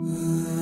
Ah.